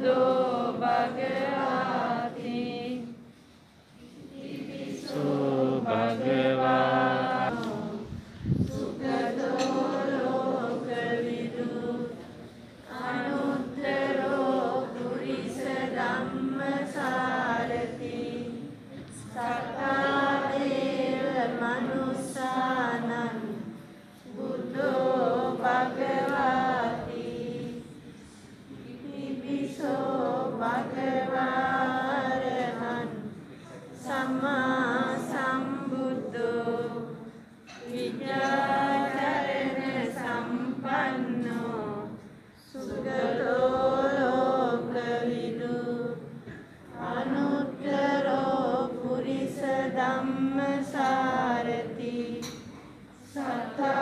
No. Santa.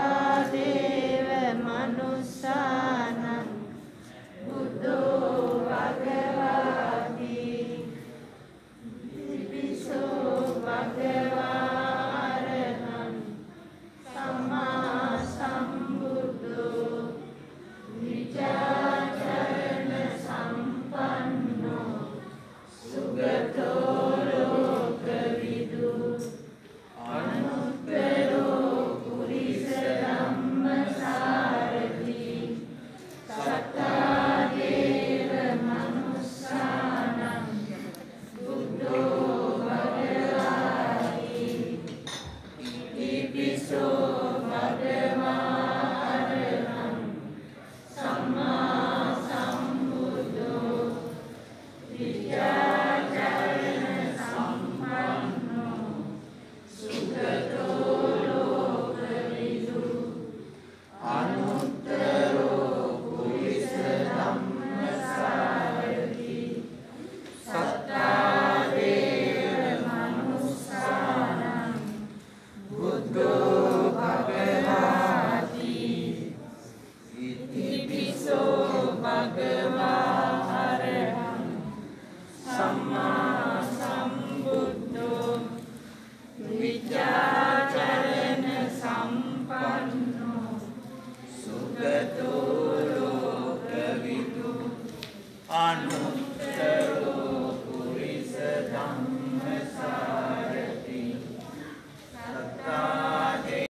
විචාචරණ සම්පන්නෝ සුගතෝ ලෝකවිදු අනුත්තර